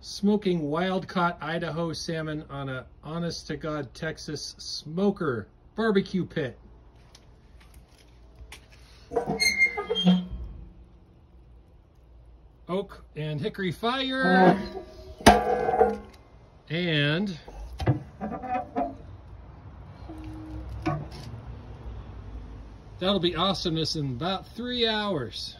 smoking wild-caught Idaho salmon on a honest-to-God Texas smoker barbecue pit. Oak and hickory fire. And that'll be awesomeness in about three hours.